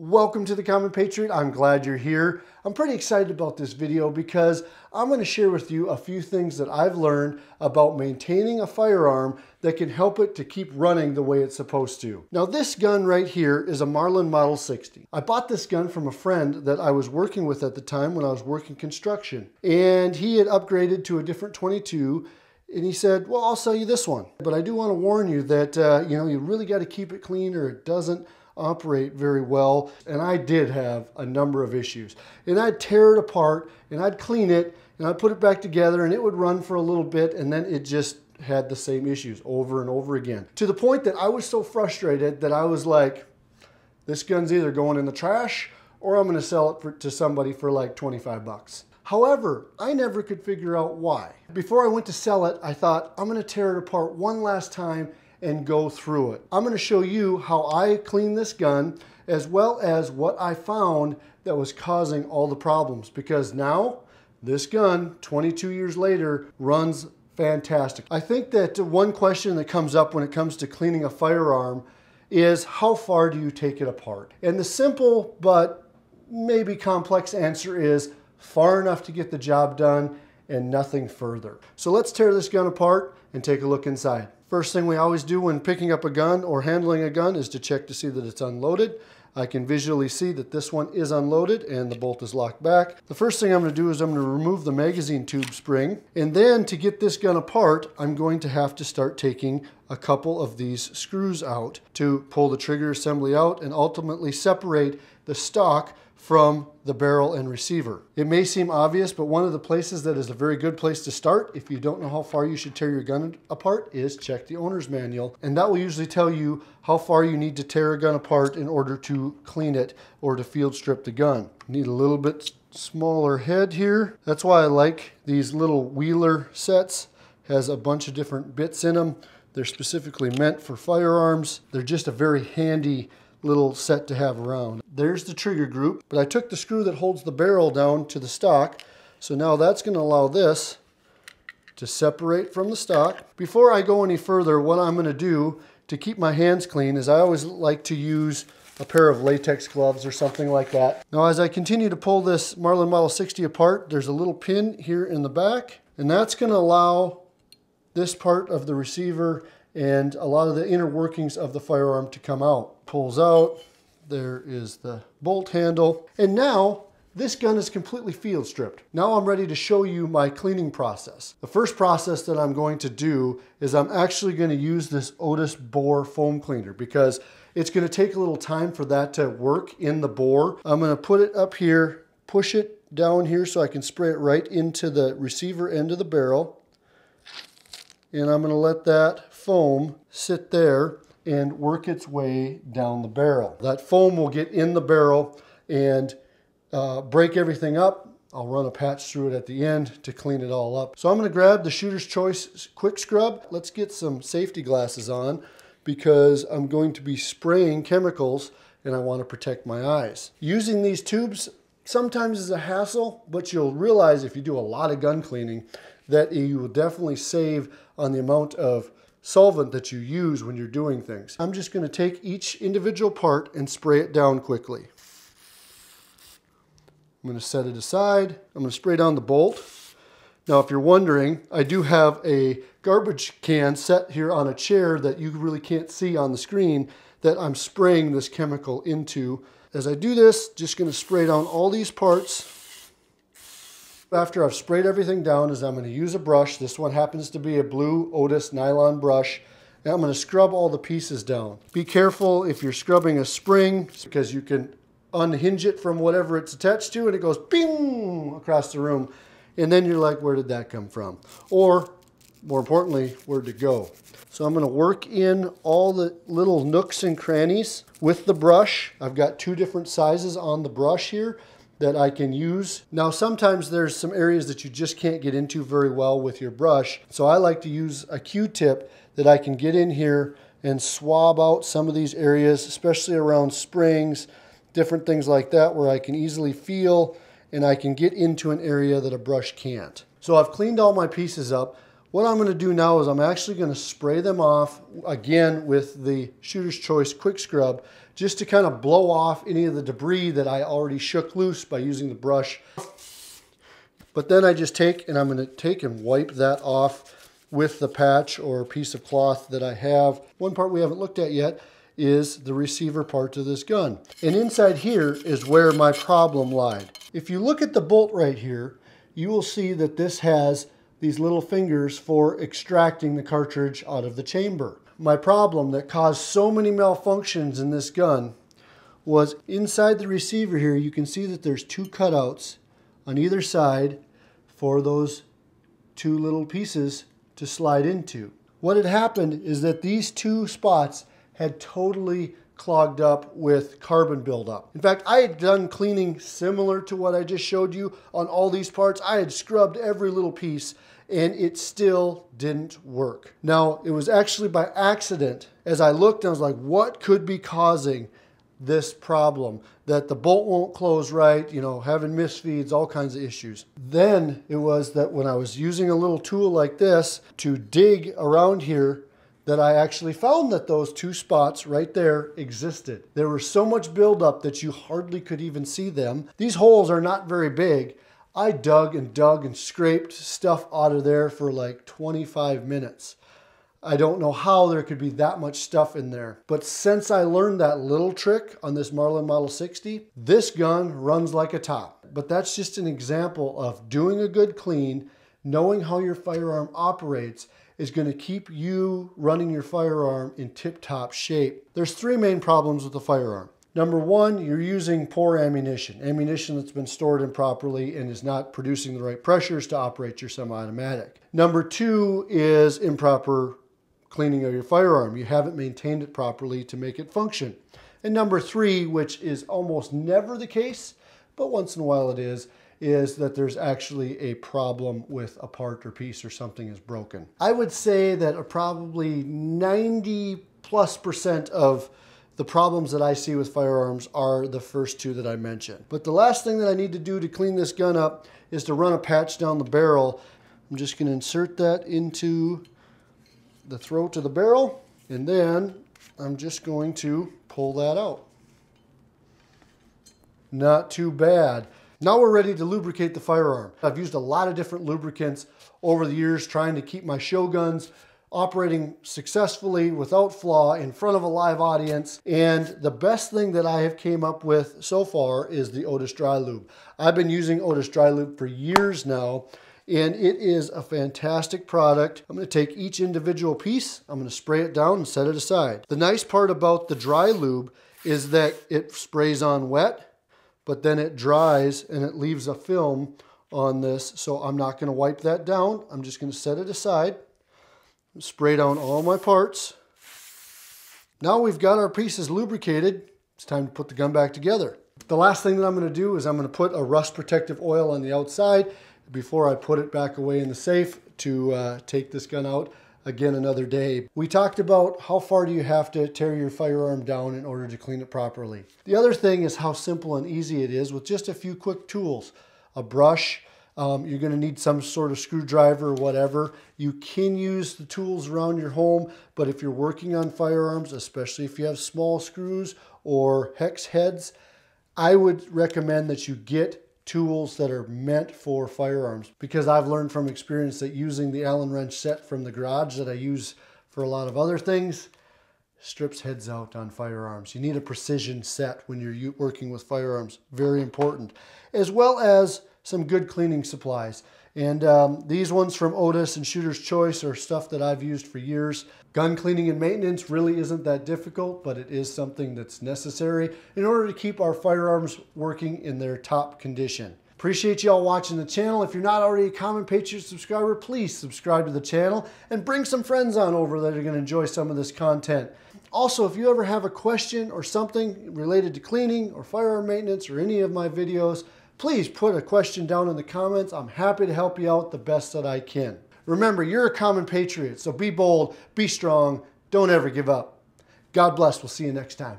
Welcome to the Common Patriot. I'm glad you're here. I'm pretty excited about this video because I'm going to share with you a few things that I've learned about maintaining a firearm that can help it to keep running the way it's supposed to. Now this gun right here is a Marlin Model 60. I bought this gun from a friend that I was working with at the time when I was working construction and he had upgraded to a different 22 and he said, well, I'll sell you this one. But I do want to warn you that, uh, you know, you really got to keep it clean or it doesn't operate very well. And I did have a number of issues. And I'd tear it apart and I'd clean it and I'd put it back together and it would run for a little bit and then it just had the same issues over and over again. To the point that I was so frustrated that I was like, this gun's either going in the trash or I'm gonna sell it for, to somebody for like 25 bucks. However, I never could figure out why. Before I went to sell it, I thought I'm gonna tear it apart one last time and go through it. I'm gonna show you how I clean this gun as well as what I found that was causing all the problems because now this gun 22 years later runs fantastic. I think that one question that comes up when it comes to cleaning a firearm is how far do you take it apart? And the simple but maybe complex answer is far enough to get the job done and nothing further. So let's tear this gun apart and take a look inside. First thing we always do when picking up a gun or handling a gun is to check to see that it's unloaded. I can visually see that this one is unloaded and the bolt is locked back. The first thing I'm going to do is I'm going to remove the magazine tube spring and then to get this gun apart I'm going to have to start taking a couple of these screws out to pull the trigger assembly out and ultimately separate the stock from the barrel and receiver. It may seem obvious, but one of the places that is a very good place to start if you don't know how far you should tear your gun apart is check the owner's manual. And that will usually tell you how far you need to tear a gun apart in order to clean it or to field strip the gun. need a little bit smaller head here. That's why I like these little Wheeler sets. Has a bunch of different bits in them. They're specifically meant for firearms. They're just a very handy little set to have around. There's the trigger group, but I took the screw that holds the barrel down to the stock, so now that's going to allow this to separate from the stock. Before I go any further, what I'm going to do to keep my hands clean is I always like to use a pair of latex gloves or something like that. Now as I continue to pull this Marlin Model 60 apart, there's a little pin here in the back, and that's going to allow this part of the receiver and a lot of the inner workings of the firearm to come out. Pulls out, there is the bolt handle, and now this gun is completely field stripped. Now I'm ready to show you my cleaning process. The first process that I'm going to do is I'm actually going to use this Otis bore foam cleaner because it's going to take a little time for that to work in the bore. I'm going to put it up here, push it down here so I can spray it right into the receiver end of the barrel. And I'm going to let that foam sit there and work its way down the barrel. That foam will get in the barrel and uh, break everything up. I'll run a patch through it at the end to clean it all up. So I'm gonna grab the Shooter's Choice Quick Scrub. Let's get some safety glasses on because I'm going to be spraying chemicals and I wanna protect my eyes. Using these tubes sometimes is a hassle, but you'll realize if you do a lot of gun cleaning that you will definitely save on the amount of solvent that you use when you're doing things. I'm just going to take each individual part and spray it down quickly. I'm going to set it aside. I'm to spray down the bolt. Now, if you're wondering, I do have a garbage can set here on a chair that you really can't see on the screen that I'm spraying this chemical into. As I do this, just going to spray down all these parts after I've sprayed everything down is I'm going to use a brush. This one happens to be a blue Otis nylon brush. And I'm going to scrub all the pieces down. Be careful if you're scrubbing a spring because you can unhinge it from whatever it's attached to and it goes bing across the room. And then you're like, where did that come from? Or more importantly, where'd it go? So I'm going to work in all the little nooks and crannies with the brush. I've got two different sizes on the brush here that I can use. Now sometimes there's some areas that you just can't get into very well with your brush. So I like to use a Q-tip that I can get in here and swab out some of these areas, especially around springs, different things like that where I can easily feel and I can get into an area that a brush can't. So I've cleaned all my pieces up. What I'm going to do now is I'm actually going to spray them off again with the Shooter's Choice Quick Scrub just to kind of blow off any of the debris that I already shook loose by using the brush. But then I just take and I'm going to take and wipe that off with the patch or piece of cloth that I have. One part we haven't looked at yet is the receiver part to this gun. And inside here is where my problem lied. If you look at the bolt right here, you will see that this has these little fingers for extracting the cartridge out of the chamber. My problem that caused so many malfunctions in this gun was inside the receiver here, you can see that there's two cutouts on either side for those two little pieces to slide into. What had happened is that these two spots had totally clogged up with carbon buildup. In fact, I had done cleaning similar to what I just showed you on all these parts. I had scrubbed every little piece and it still didn't work. Now, it was actually by accident. As I looked, I was like, what could be causing this problem? That the bolt won't close right, you know, having misfeeds, all kinds of issues. Then it was that when I was using a little tool like this to dig around here, that I actually found that those two spots right there existed. There was so much buildup that you hardly could even see them. These holes are not very big. I dug and dug and scraped stuff out of there for like 25 minutes. I don't know how there could be that much stuff in there. But since I learned that little trick on this Marlin Model 60, this gun runs like a top. But that's just an example of doing a good clean, knowing how your firearm operates, is going to keep you running your firearm in tip-top shape. There's three main problems with the firearm. Number one, you're using poor ammunition, ammunition that's been stored improperly and is not producing the right pressures to operate your semi-automatic. Number two is improper cleaning of your firearm. You haven't maintained it properly to make it function. And number three, which is almost never the case, but once in a while it is, is that there's actually a problem with a part or piece or something is broken. I would say that probably 90 plus percent of the problems that I see with firearms are the first two that I mentioned. But the last thing that I need to do to clean this gun up is to run a patch down the barrel. I'm just gonna insert that into the throat of the barrel and then I'm just going to pull that out. Not too bad. Now we're ready to lubricate the firearm. I've used a lot of different lubricants over the years trying to keep my show guns operating successfully without flaw in front of a live audience. And the best thing that I have came up with so far is the Otis Dry Lube. I've been using Otis Dry Lube for years now and it is a fantastic product. I'm gonna take each individual piece, I'm gonna spray it down and set it aside. The nice part about the dry lube is that it sprays on wet but then it dries and it leaves a film on this. So I'm not gonna wipe that down. I'm just gonna set it aside, spray down all my parts. Now we've got our pieces lubricated. It's time to put the gun back together. The last thing that I'm gonna do is I'm gonna put a rust protective oil on the outside before I put it back away in the safe to uh, take this gun out again another day. We talked about how far do you have to tear your firearm down in order to clean it properly. The other thing is how simple and easy it is with just a few quick tools. A brush, um, you're going to need some sort of screwdriver or whatever. You can use the tools around your home, but if you're working on firearms, especially if you have small screws or hex heads, I would recommend that you get tools that are meant for firearms because I've learned from experience that using the Allen wrench set from the garage that I use for a lot of other things strips heads out on firearms. You need a precision set when you're working with firearms, very important, as well as some good cleaning supplies. And um, these ones from Otis and Shooter's Choice are stuff that I've used for years. Gun cleaning and maintenance really isn't that difficult, but it is something that's necessary in order to keep our firearms working in their top condition. Appreciate y'all watching the channel. If you're not already a Common Patriot subscriber, please subscribe to the channel and bring some friends on over that are gonna enjoy some of this content. Also, if you ever have a question or something related to cleaning or firearm maintenance or any of my videos, please put a question down in the comments. I'm happy to help you out the best that I can. Remember, you're a common patriot, so be bold, be strong, don't ever give up. God bless. We'll see you next time.